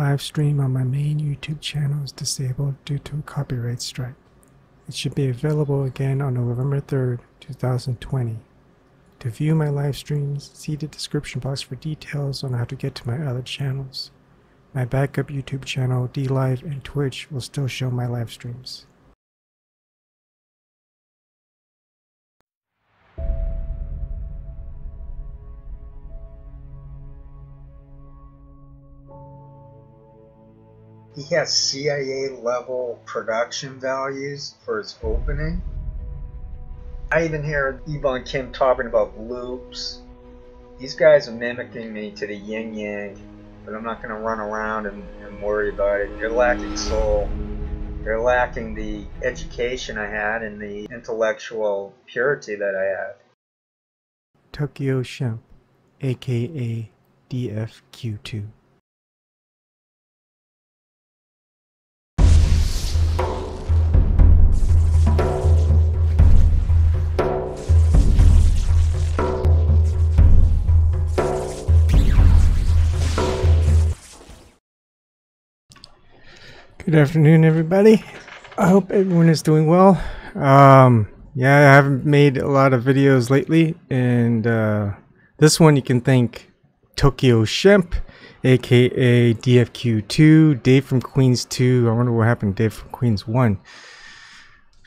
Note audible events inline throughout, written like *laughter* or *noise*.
live stream on my main YouTube channel is disabled due to a copyright strike. It should be available again on November 3rd, 2020. To view my live streams, see the description box for details on how to get to my other channels. My backup YouTube channel, DLive, and Twitch will still show my live streams. He has CIA level production values for his opening. I even hear Ebon Kim talking about loops. These guys are mimicking me to the yin yang, but I'm not going to run around and, and worry about it. They're lacking soul. They're lacking the education I had and the intellectual purity that I had. Tokyo Shemp, aka DFQ2. Good afternoon, everybody. I hope everyone is doing well. Um, yeah, I haven't made a lot of videos lately, and uh, this one you can thank Tokyo Shemp, aka DFQ2, Dave from Queens 2. I wonder what happened Dave from Queens 1.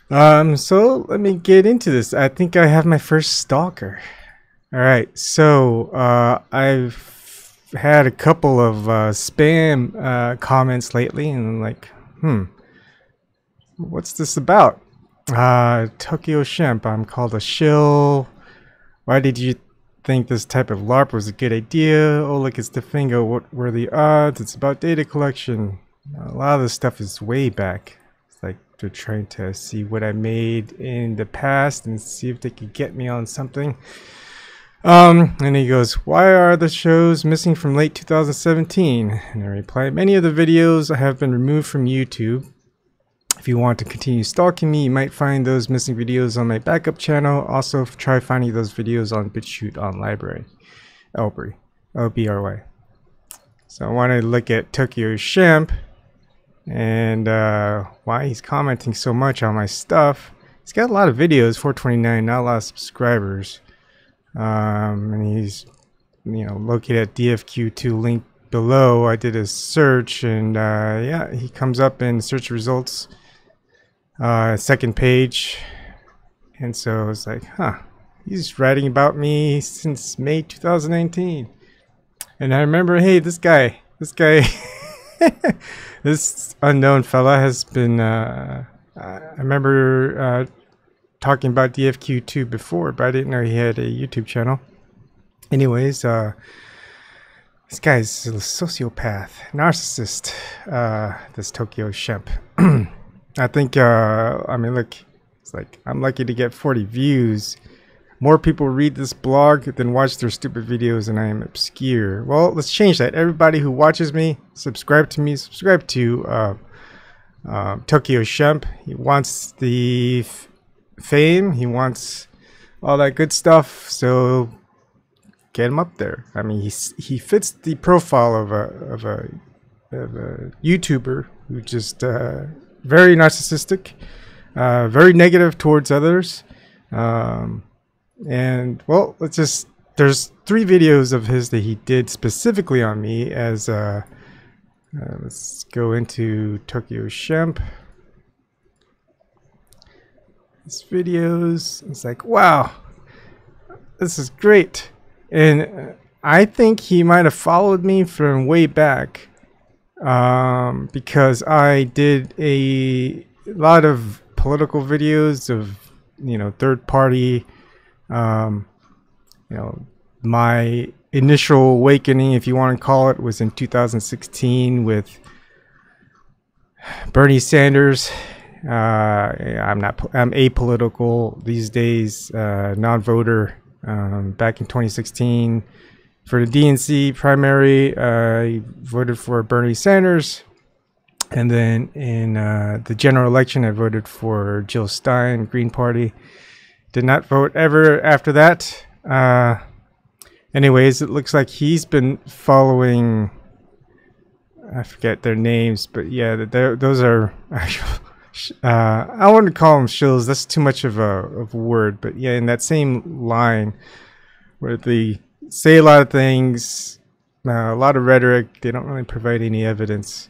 Um, so let me get into this. I think I have my first stalker. All right, so uh, I've had a couple of uh, spam uh, comments lately, and I'm like, hmm, what's this about? Uh, Tokyo Shemp, I'm called a shill. Why did you think this type of LARP was a good idea? Oh, look, it's the finger. What were the odds? It's about data collection. A lot of this stuff is way back. It's like they're trying to see what I made in the past and see if they could get me on something. Um, and he goes, Why are the shows missing from late 2017? And I reply, Many of the videos have been removed from YouTube. If you want to continue stalking me, you might find those missing videos on my backup channel. Also, try finding those videos on BitChute on LBRY. Elbry. O-B-R-Y. So I want to look at Tokyo Shemp and uh, why he's commenting so much on my stuff. He's got a lot of videos, 429, not a lot of subscribers um, and he's you know located at DFQ2 link below. I did a search and uh, yeah, he comes up in search results, uh, second page, and so it's like, huh, he's writing about me since May 2019, and I remember, hey, this guy, this guy. *laughs* this unknown fella has been uh, I remember uh, talking about DFQ2 before, but I didn't know he had a YouTube channel. Anyways, uh, this guy's a sociopath, narcissist, uh, this Tokyo Shemp. *clears throat* I think, uh, I mean, look, it's like, I'm lucky to get 40 views. More people read this blog than watch their stupid videos, and I am obscure. Well, let's change that. Everybody who watches me, subscribe to me, subscribe to uh, uh, Tokyo Shemp. He wants the fame. He wants all that good stuff. So get him up there. I mean, he's he fits the profile of a of a, of a YouTuber who just uh, very narcissistic, uh, very negative towards others, um, and well, let's just there's three videos of his that he did specifically on me as uh, uh let's go into Tokyo Shemp his videos. It's like, wow, this is great. And I think he might have followed me from way back um, because I did a lot of political videos of, you know, third party, um, you know, my initial awakening, if you want to call it, was in 2016 with Bernie Sanders uh, I'm not. I'm apolitical these days. Uh, non-voter. Um, back in 2016, for the DNC primary, I voted for Bernie Sanders, and then in uh, the general election, I voted for Jill Stein, Green Party. Did not vote ever after that. Uh, anyways, it looks like he's been following I forget their names, but yeah, those are *laughs* actual. Uh, I wouldn't call them shills. That's too much of a, of a word. But yeah, in that same line, where they say a lot of things, uh, a lot of rhetoric, they don't really provide any evidence.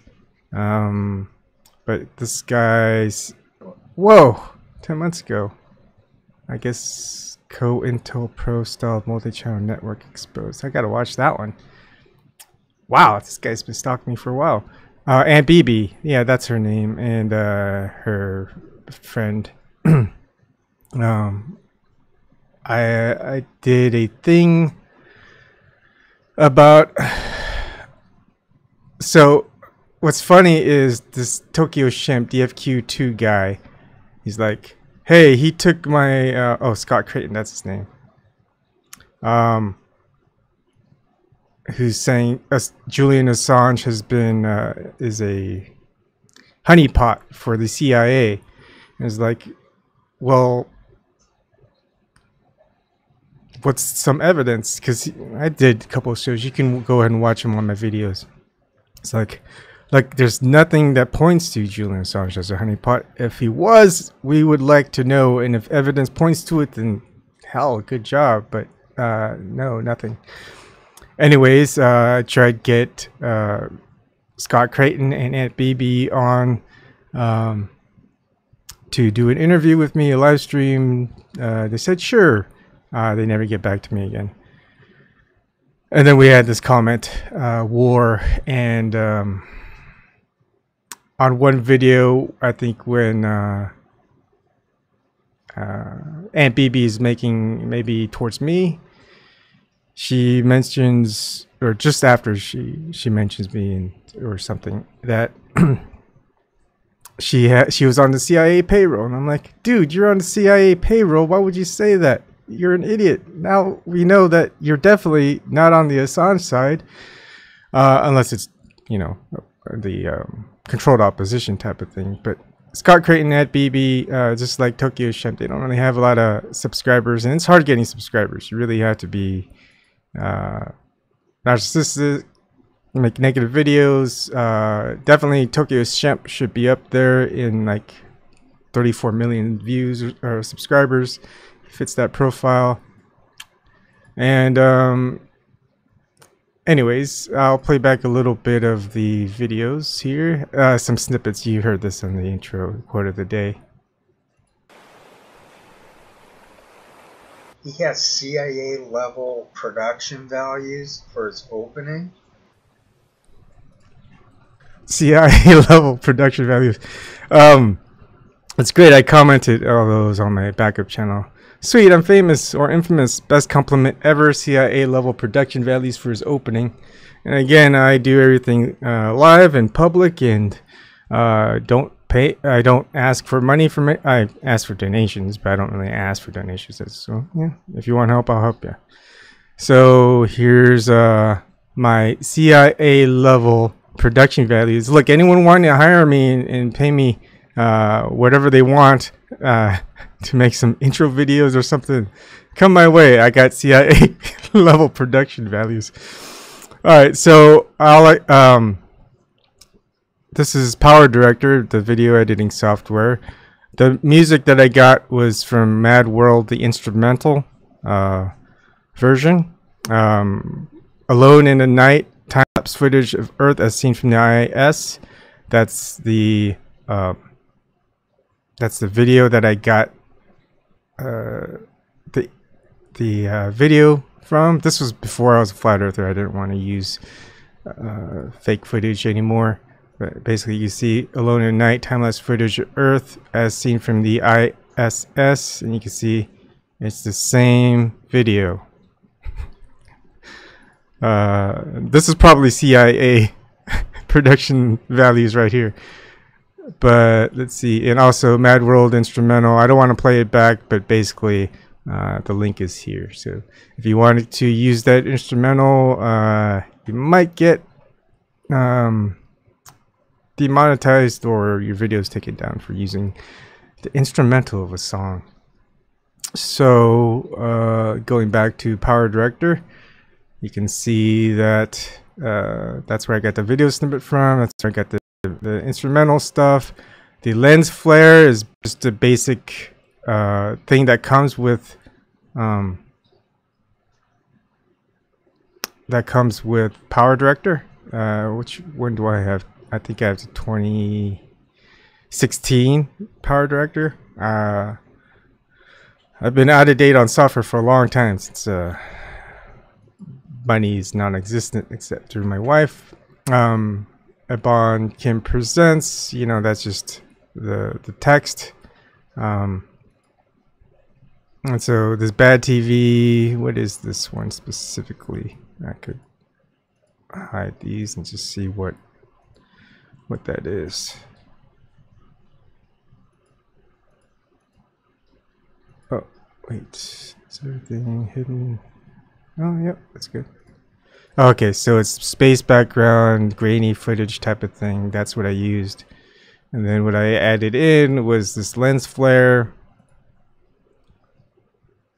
Um, but this guy's whoa, ten months ago, I guess COINTELPRO style multi-channel network exposed. I gotta watch that one. Wow, this guy's been stalking me for a while. Uh, Aunt BB, yeah, that's her name, and uh, her friend. *clears throat* um, I I did a thing about. *sighs* So, what's funny is this Tokyo Shemp DFQ2 guy. He's like, "Hey, he took my uh, oh Scott Creighton, that's his name." Um, who's saying uh, Julian Assange has been uh, is a honeypot for the CIA. It's like, well, what's some evidence? Because I did a couple shows. You can go ahead and watch them on my videos. It's like, like there's nothing that points to Julian Assange as a honeypot. If he was, we would like to know. And if evidence points to it, then hell, good job. But uh, no, nothing anyways, uh, I tried to get uh, Scott Creighton and Aunt BB on um, to do an interview with me, a live stream. Uh, they said sure. Uh, they never get back to me again. And then we had this comment uh, war, and um, on one video, I think when uh, Aunt BB is making maybe towards me, she mentions or just after she she mentions me and or something that *clears throat* she had she was on the CIA payroll and I'm like, dude, you're on the CIA payroll. Why would you say that? You're an idiot. Now we know that you're definitely not on the Assange side, uh, unless it's you know the um, controlled opposition type of thing. But Scott Creighton at BB, uh, just like Tokyo Shemp, they don't really have a lot of subscribers, and it's hard getting subscribers. You really have to be uh, narcissistic, make negative videos. Uh, definitely Tokyo Shemp should be up there in like 34 million views or, or subscribers. Fits that profile. And um, anyways, I'll play back a little bit of the videos here. Uh, some snippets. You heard this in the intro quote of the day. He has CIA level production values for his opening. CIA *laughs* level production values. Um, it's great. I commented all those on my backup channel. Sweet, I'm famous or infamous. Best compliment ever. CIA level production values for his opening. And again, I do everything uh, live and public and uh, don't pay. I don't ask for money from it. I ask for donations, but I don't really ask for donations. So yeah, if you want help, I'll help you. So here's uh my CIA level production values. Look, anyone wanting to hire me and, and pay me uh, whatever they want uh, *laughs* to make some intro videos or something, come my way. I got CIA *laughs* level production values. All right, so I'll um this is Power Director, the video editing software. The music that I got was from Mad World, the instrumental uh, version. Um, Alone in the Night, time-lapse footage of Earth as seen from the ISS. That's the uh, that's the video that I got uh, the the uh, video from. This was before I was a flat earther. I didn't want to use uh, fake footage anymore. But basically, you see Alone at Night time-lapse footage of Earth as seen from the ISS, and you can see it's the same video. *laughs* uh, this is probably CIA *laughs* production values right here. But let's see, and also Mad World instrumental. I don't want to play it back, but basically uh, the link is here. So if you wanted to use that instrumental, uh, you might get um, demonetized or your video is taken down for using the instrumental of a song. So uh, going back to Power Director, you can see that Uh, that's where I got the video snippet from. That's where I got the, the instrumental stuff. The lens flare is just a basic uh, thing that comes with um, that comes with Power Director. Uh, which one do I have? I think I have the 2016 Power Director. Uh, I've been out of date on software for a long time since uh, money is non-existent except through my wife. Um, Ebon Kim presents. You know, that's just the the text. Um, and so this bad TV. What is this one specifically? I could hide these and just see what what that is. Oh, wait. Is everything hidden? Oh, yep, that's good. Okay, so it's space background, grainy footage type of thing. That's what I used. And then what I added in was this lens flare.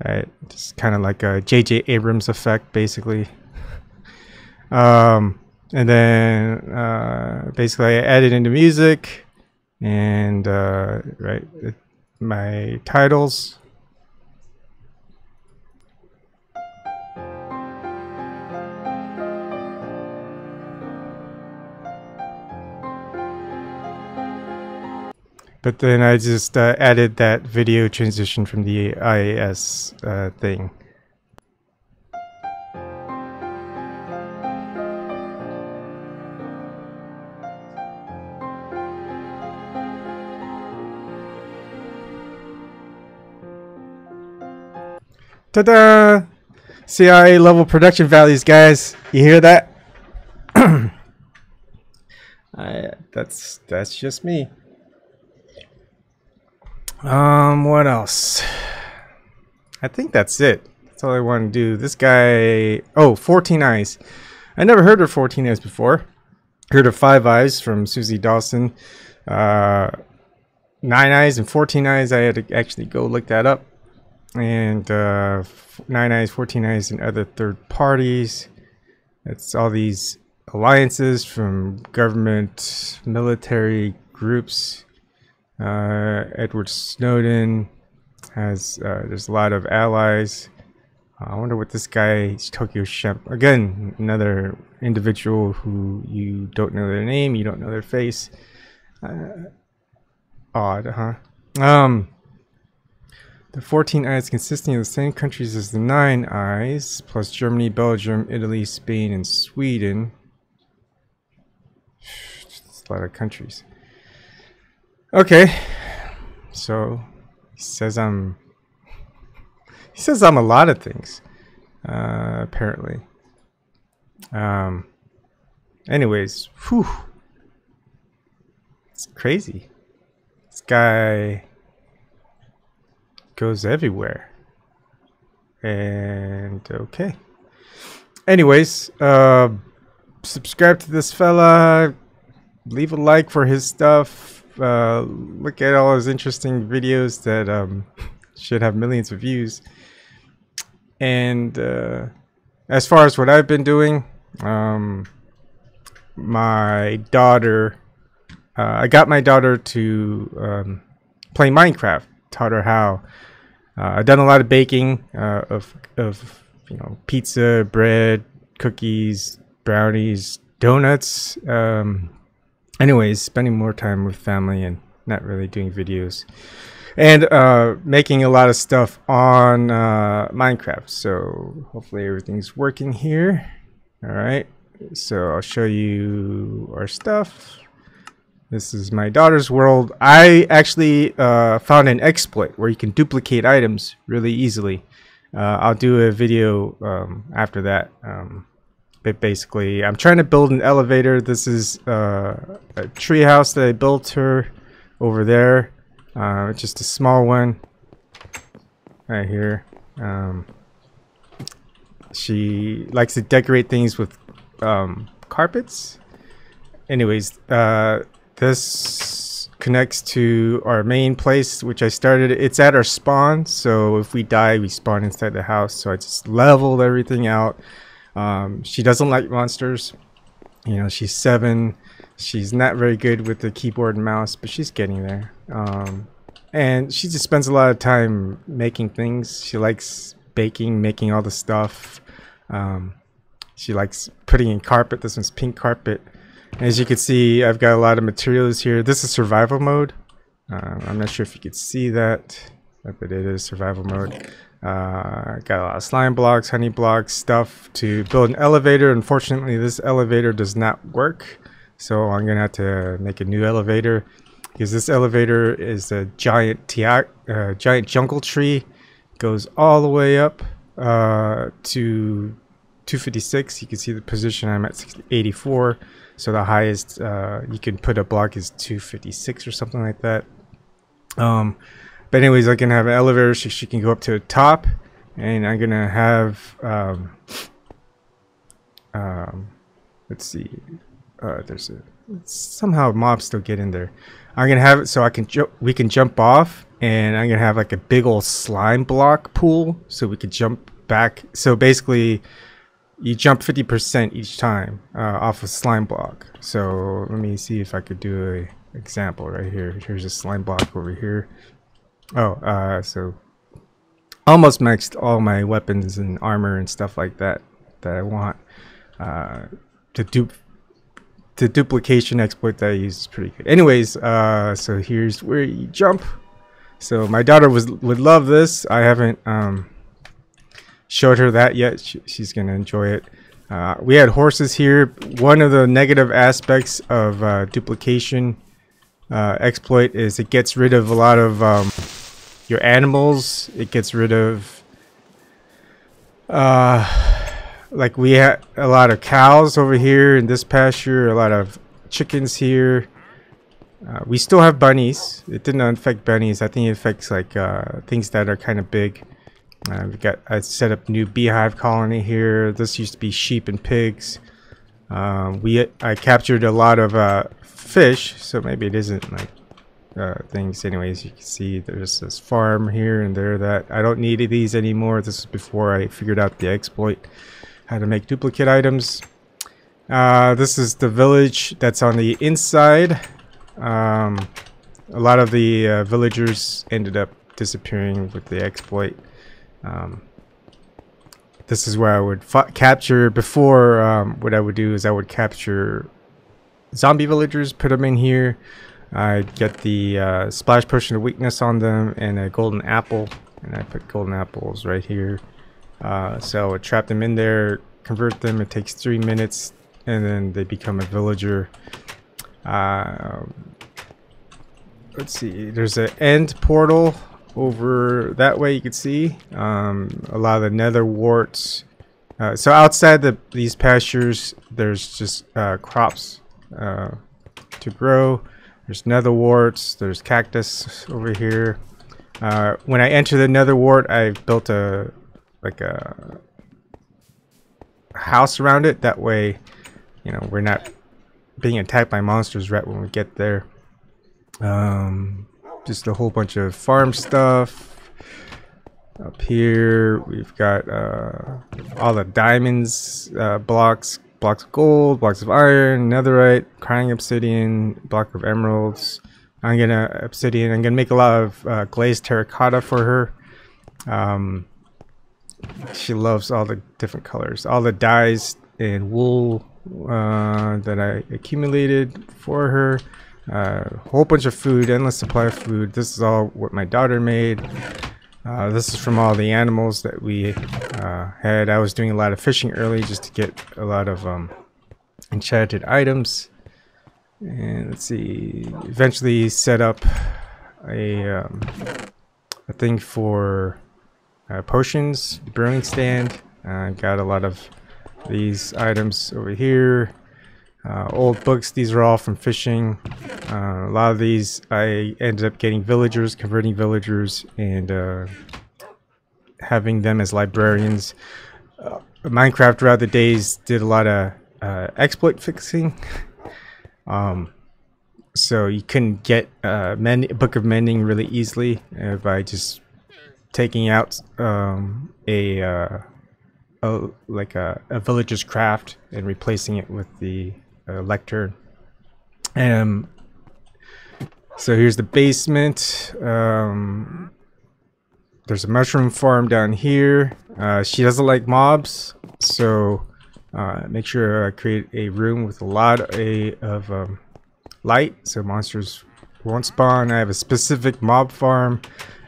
Right, just kind of like a J.J. Abrams effect, basically. *laughs* um, and then uh, basically I added into music and uh, right my titles But then I just uh, added that video transition from the ISS uh, thing. Ta-da! CIA level production values, guys. You hear that? *clears throat* I, that's that's just me. Um, what else? I think that's it. That's all I want to do. This guy... Oh, 14 Eyes. I never heard of 14 Eyes before. Heard of Five Eyes from Suzie Dawson. Uh, Nine Eyes and 14 Eyes. I had to actually go look that up. And uh, Nine Eyes, 14 Eyes, and other third parties. It's all these alliances from government, military groups uh, Edward Snowden has uh, there's a lot of allies. Uh, I wonder what this guy Tokyo Shemp again another individual who you don't know their name, you don't know their face. Uh, odd, huh? Um, the 14 eyes consisting of the same countries as the 9 eyes, plus Germany, Belgium, Italy, Spain, and Sweden. It's a lot of countries. Okay. So he says I'm he says I'm a lot of things. Uh, apparently. Um anyways, whew. It's crazy. This guy goes everywhere. And okay. Anyways, uh subscribe to this fella. Leave a like for his stuff uh, look at all those interesting videos that um, should have millions of views. And uh, as far as what I've been doing, um, my daughter, uh, I got my daughter to um, play Minecraft. Taught her how. Uh, I've done a lot of baking uh, of of you know pizza, bread, cookies, brownies, donuts. Um, anyways, spending more time with family and not really doing videos. And uh, making a lot of stuff on uh, Minecraft. So hopefully everything's working here. All right. So I'll show you our stuff. This is my daughter's world. I actually uh, found an exploit where you can duplicate items really easily. Uh, I'll do a video um, after that. Um, but basically, I'm trying to build an elevator. This is uh, a treehouse that I built her over there. Uh, just a small one right here. Um, she likes to decorate things with um, carpets. Anyways, uh, this connects to our main place, which I started. It's at our spawn, so if we die, we spawn inside the house. So I just leveled everything out Um, she doesn't like monsters. You know, she's seven. She's not very good with the keyboard and mouse, but she's getting there. Um, and she just spends a lot of time making things. She likes baking, making all the stuff. Um, she likes putting in carpet. This one's pink carpet. As you can see, I've got a lot of materials here. This is survival mode. Uh, I'm not sure if you could see that, but it is survival mode. Uh, got a lot of slime blocks, honey blocks, stuff to build an elevator. Unfortunately, this elevator does not work. So I'm going to have to make a new elevator because this elevator is a giant uh, giant jungle tree. Goes all the way up uh, to 256. You can see the position I'm at 84. So the highest uh, you can put a block is 256 or something like that. Um, but anyways, I can have an elevator so she can go up to the top, and I'm gonna have um, um, let's see, uh, there's a somehow mobs still get in there. I'm gonna have it so I can. We can jump off, and I'm gonna have like a big old slime block pool, so we could jump back. So basically, you jump 50% each time uh, off a slime block. So let me see if I could do a example right here. Here's a slime block over here. Oh, uh, so almost maxed all my weapons and armor and stuff like that that I want. Uh, to dupe the duplication exploit that I use is pretty good. Anyways, uh, so here's where you jump. So my daughter was would love this. I haven't um, showed her that yet. She, she's gonna enjoy it. Uh, we had horses here. One of the negative aspects of uh, duplication uh, exploit is it gets rid of a lot of um, your animals. It gets rid of uh, like we had a lot of cows over here in this pasture, a lot of chickens here. Uh, we still have bunnies. It didn't affect bunnies. I think it affects like uh, things that are kind of big. Uh, we got I set up new beehive colony here. This used to be sheep and pigs. Um, we I captured a lot of uh, fish, so maybe it isn't like uh, things. Anyways, you can see there's this farm here and there that I don't need these anymore. This is before I figured out the exploit, how to make duplicate items. Uh, this is the village that's on the inside. Um, a lot of the uh, villagers ended up disappearing with the exploit. Um, this is where I would capture before um, what I would do is I would capture zombie villagers put them in here. I'd get the uh, splash potion of weakness on them and a golden apple and I put golden apples right here. Uh, so I would trap them in there convert them it takes three minutes and then they become a villager. Uh, let's see there's an end portal over that way you can see um, a lot of the nether warts. Uh, so outside the these pastures there's just uh, crops uh, to grow. There's nether warts there's cactus over here. Uh, when I enter the nether wart I built a like a house around it. That way you know we're not being attacked by monsters right when we get there. Um, just a whole bunch of farm stuff. Up here, we've got uh, all the diamonds, uh, blocks, blocks of gold, blocks of iron, netherite, crying obsidian, block of emeralds. I'm gonna obsidian. I'm gonna make a lot of uh, glazed terracotta for her. Um, she loves all the different colors, all the dyes and wool uh, that I accumulated for her. A uh, whole bunch of food, endless supply of food. This is all what my daughter made. Uh, this is from all the animals that we uh, had. I was doing a lot of fishing early just to get a lot of um, enchanted items. And let's see, eventually set up a, um, a thing for uh, potions, brewing stand. Uh, got a lot of these items over here. Uh, old books, these are all from fishing. Uh, a lot of these I ended up getting villagers, converting villagers, and uh, having them as librarians. Uh, Minecraft throughout the days did a lot of uh, exploit fixing. *laughs* um, so you couldn't get uh, mend Book of Mending really easily by just taking out um, a a a like a, a villager's craft and replacing it with the uh, lectern. Um, so here's the basement. Um, there's a mushroom farm down here. Uh, she doesn't like mobs, so uh, make sure I create a room with a lot a, of um, light so monsters won't spawn. I have a specific mob farm.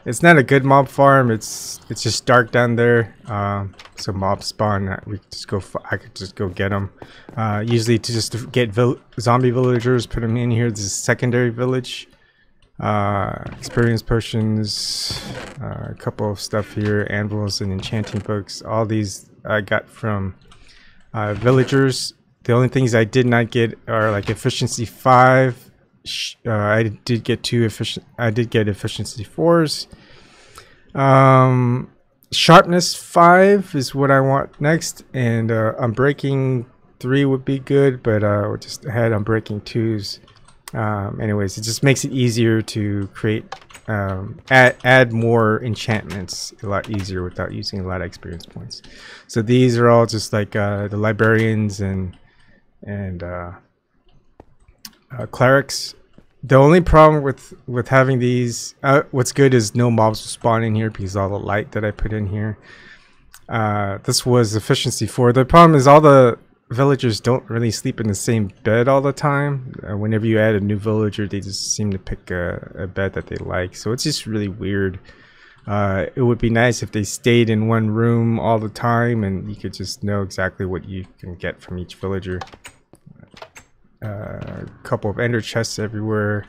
It's not a good mob farm. It's it's just dark down there. Um, so mob spawn. Uh, we just go. I could just go get them. Uh, usually to just get zombie villagers, put them in here. This is secondary village. Uh, experience potions, uh, a couple of stuff here, anvils and enchanting books. All these I got from uh, villagers. The only things I did not get are like efficiency five. Uh, I did get two efficient. I did get efficiency fours. Um, sharpness five is what I want next, and uh, unbreaking three would be good, but uh, just had unbreaking twos um, anyways, it just makes it easier to create, um, add, add more enchantments a lot easier without using a lot of experience points. So these are all just like uh, the librarians and and uh, uh, clerics. The only problem with with having these, uh, what's good is no mobs will spawn in here because all the light that I put in here. Uh, this was efficiency four. The problem is all the villagers don't really sleep in the same bed all the time. Uh, whenever you add a new villager, they just seem to pick a, a bed that they like. So it's just really weird. Uh, it would be nice if they stayed in one room all the time and you could just know exactly what you can get from each villager. Uh, a couple of ender chests everywhere.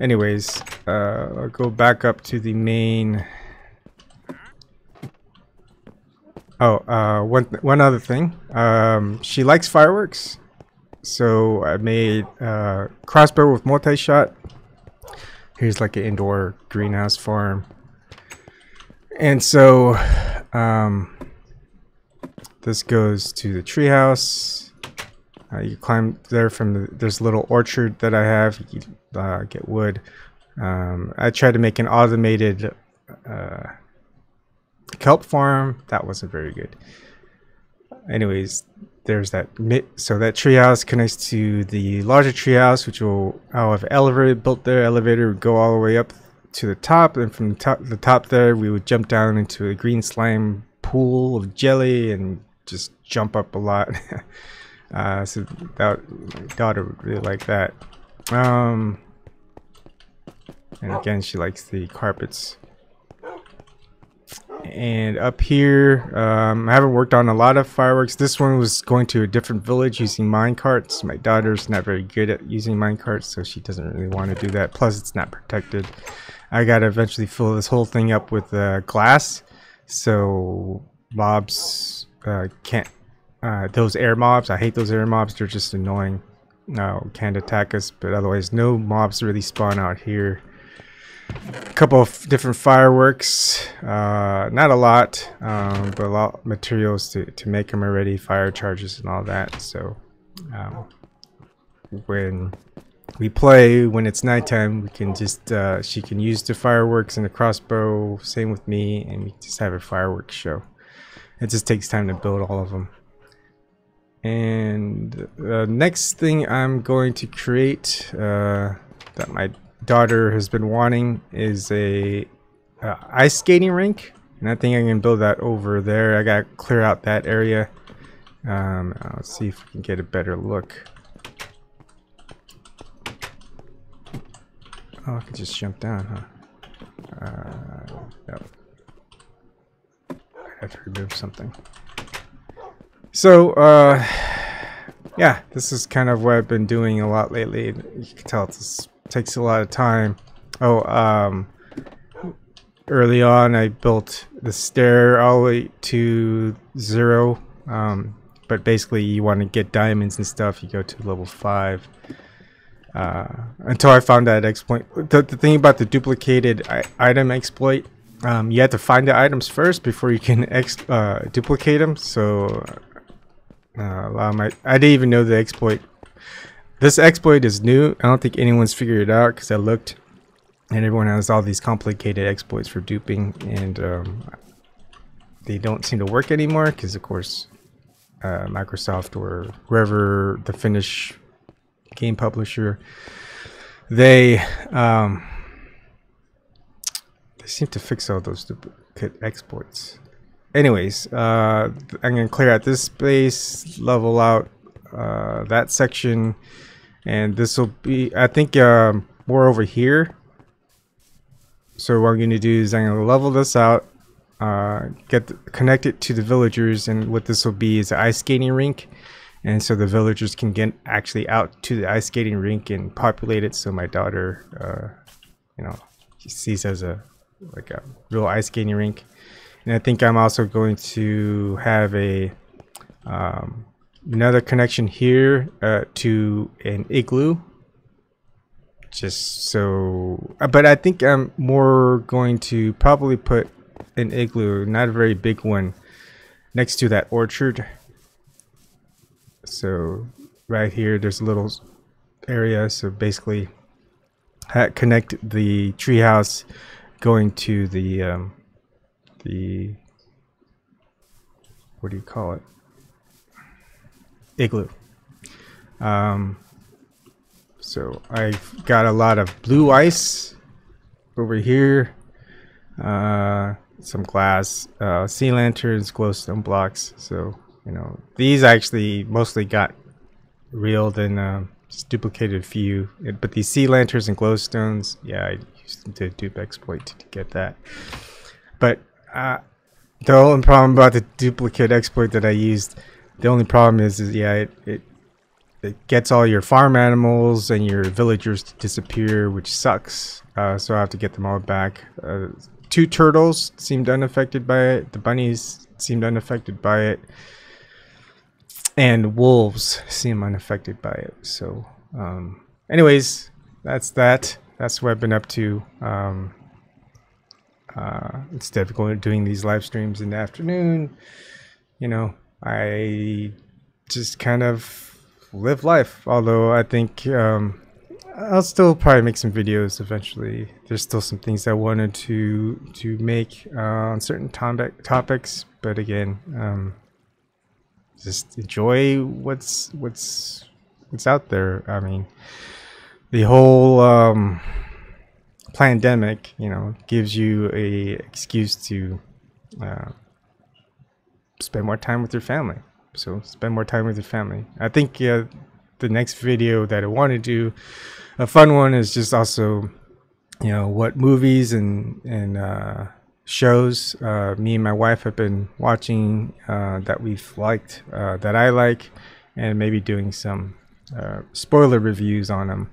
Anyways, uh, I'll go back up to the main Oh, uh, one one other thing. Um, she likes fireworks, so I made uh, crossbow with multi-shot. Here's like an indoor greenhouse farm, and so um, this goes to the treehouse. Uh, you climb there from the, there's a little orchard that I have. You uh, get wood. Um, I tried to make an automated uh, kelp farm that wasn't very good anyways there's that so that treehouse connects to the larger treehouse which will I'll have elevator built there elevator would go all the way up to the top and from the top the top there we would jump down into a green slime pool of jelly and just jump up a lot *laughs* uh, so that my daughter would really like that. Um and again she likes the carpets. And up here um, I haven't worked on a lot of fireworks. This one was going to a different village using mine carts. My daughter's not very good at using mine carts so she doesn't really want to do that. Plus it's not protected. I gotta eventually fill this whole thing up with uh, glass. So mobs uh, can't uh, those air mobs I hate those air mobs. They're just annoying. No can't attack us but otherwise no mobs really spawn out here. A couple of different fireworks. Uh, not a lot um, but a lot of materials to, to make them already fire charges and all that. So um, when we play when it's nighttime we can just uh, she can use the fireworks and the crossbow. Same with me and we just have a fireworks show. It just takes time to build all of them and the next thing I'm going to create uh, that my daughter has been wanting is a uh, ice skating rink. And I think I can build that over there. I gotta clear out that area. Um, let's see if we can get a better look. Oh I can just jump down huh? Uh, no. I have to remove something so uh yeah this is kind of what I've been doing a lot lately you can tell it's takes a lot of time. Oh, um, early on I built the stair all the way to zero. Um, but basically you want to get diamonds and stuff, you go to level five. Uh, until I found that exploit. The, the thing about the duplicated item exploit, um, you have to find the items first before you can uh, duplicate them. So, uh, my, I didn't even know the exploit this exploit is new. I don't think anyone's figured it out because I looked and everyone has all these complicated exploits for duping and um, they don't seem to work anymore because, of course, uh, Microsoft or whoever the Finnish game publisher, they um, they seem to fix all those duplicate exploits. Anyways, uh, I'm gonna clear out this space, level out uh, that section, and this will be, I think, um, more over here. So what I'm gonna do is I'm gonna level this out uh, get the, connect it to the villagers and what this will be is an ice skating rink. And so the villagers can get actually out to the ice skating rink and populate it. So my daughter uh, you know sees as a like a real ice skating rink and I think I'm also going to have a um, another connection here uh, to an igloo just so uh, but I think I'm more going to probably put an igloo, not a very big one, next to that orchard. So right here, there's a little area. So basically, connect the treehouse going to the um, the what do you call it? Igloo. Um, so I've got a lot of blue ice over here. Uh, some glass, uh, sea lanterns, glowstone blocks. So, you know, these actually mostly got reeled and uh, duplicated a few. But these sea lanterns and glowstones, yeah, I used to dupe exploit to get that. But the only problem about the duplicate exploit that I used, the only problem is, is yeah, it, it it gets all your farm animals and your villagers to disappear, which sucks. Uh, so I have to get them all back. Uh, two turtles seemed unaffected by it. The bunnies seemed unaffected by it. And wolves seem unaffected by it. So, um, anyways, that's that. That's what I've been up to. Um, uh, instead of going doing these live streams in the afternoon, you know, I just kind of live life. Although I think um, I'll still probably make some videos eventually. There's still some things I wanted to to make uh, on certain topic topics, but again, um, just enjoy what's what's what's out there. I mean, the whole um, pandemic, you know, gives you a excuse to uh, spend more time with your family. So spend more time with your family. I think yeah, the next video that I want to do a fun one is just also, you know, what movies and and uh, shows uh, me and my wife have been watching uh, that we've liked, uh, that I like, and maybe doing some uh, spoiler reviews on them.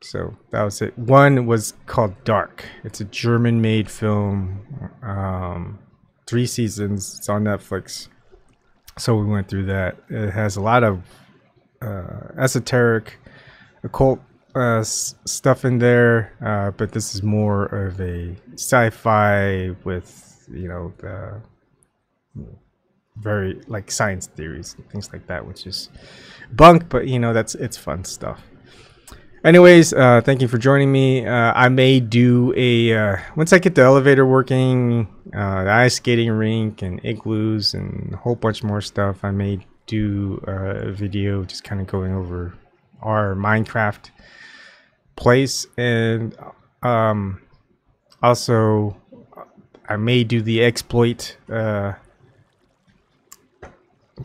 So that was it. One was called Dark. It's a German-made film, um, three seasons. It's on Netflix. So we went through that. It has a lot of uh, esoteric, occult uh, s- stuff in there, uh, but this is more of a sci-fi with you know the very like science theories and things like that, which is bunk, but you know that's it's fun stuff. Anyways, uh, thank you for joining me. Uh, I may do a uh, once I get the elevator working, uh, the ice skating rink, and igloos, and a whole bunch more stuff. I may do a video just kind of going over our Minecraft place and um, also I may do the exploit uh,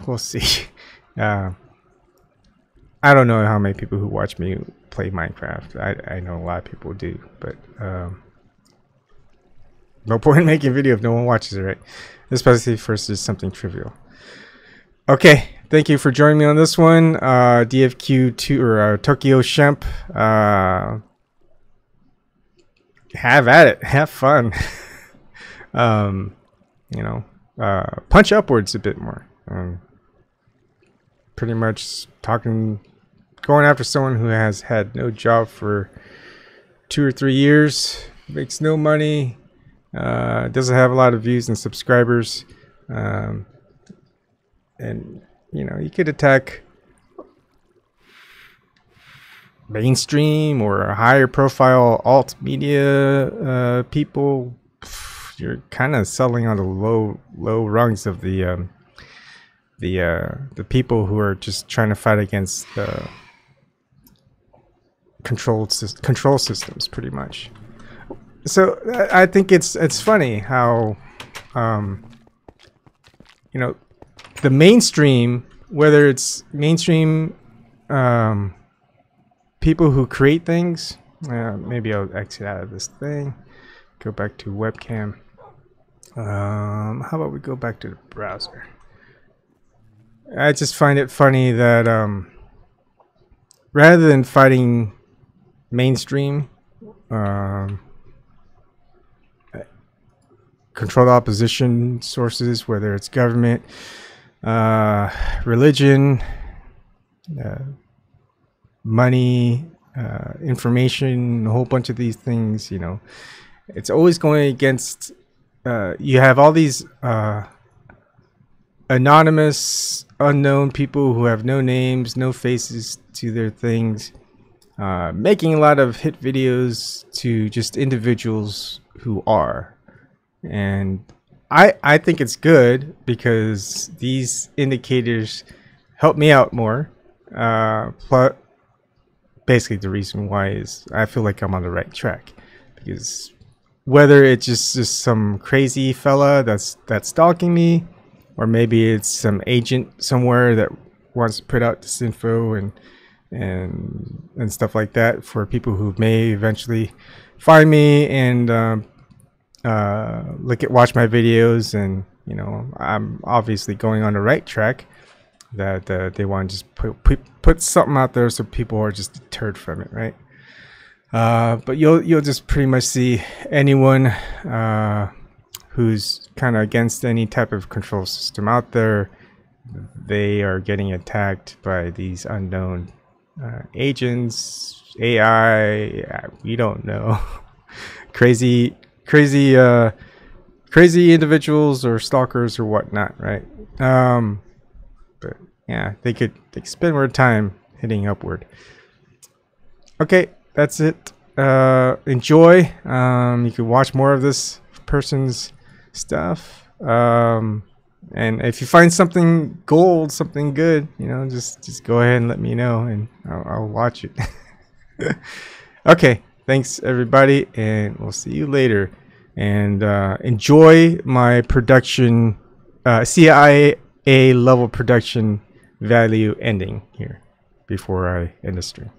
we'll see *laughs* uh, I don't know how many people who watch me play Minecraft I, I know a lot of people do but um, no point in *laughs* making a video if no one watches it right especially if it's just something trivial Okay, thank you for joining me on this one. Uh, DFQ2 or uh, Tokyo Shemp. Uh, have at it. *laughs* Have fun. *laughs* um, you know, uh, punch upwards a bit more. Um, pretty much talking, going after someone who has had no job for two or three years, makes no money, uh, doesn't have a lot of views and subscribers. Um, and you know you could attack mainstream or higher profile alt media uh, people you're kind of selling on the low low rungs of the um, the uh, the people who are just trying to fight against the control control systems, pretty much. So I think it's it's funny how, um, you know, the mainstream, whether it's mainstream um, people who create things. Uh, maybe I'll exit out of this thing. Go back to webcam. Um, how about we go back to the browser? I just find it funny that um, rather than fighting mainstream um, controlled opposition sources, whether it's government, uh, religion, uh, money, uh, information, a whole bunch of these things, you know, it's always going against. Uh, you have all these uh, anonymous, unknown people who have no names, no faces to their things, uh, making a lot of hit videos to just individuals who are, and I I think it's good because these indicators help me out more. Uh, plus, basically the reason why is I feel like I'm on the right track because whether it's just, just some crazy fella that's that's stalking me or maybe it's some agent somewhere that wants to put out this info and and and stuff like that for people who may eventually find me and um, uh, look at watch my videos and you know I'm obviously going on the right track that uh, they want to just put, put put something out there so people are just deterred from it right? Uh, but you'll you'll just pretty much see anyone uh, who's kind of against any type of control system out there. They are getting attacked by these unknown uh, agents, AI, we don't know, *laughs* crazy, crazy, uh, crazy individuals or stalkers or whatnot, right? Um, but yeah, they could, they could spend more time hitting upward. Okay, that's it. Uh, enjoy. Um, you can watch more of this person's stuff. Um, and if you find something gold, something good, you know, just just go ahead and let me know, and I'll, I'll watch it. *laughs* okay, thanks everybody, and we'll see you later. And uh, enjoy my production, uh, CIA level production value ending here before I end the stream.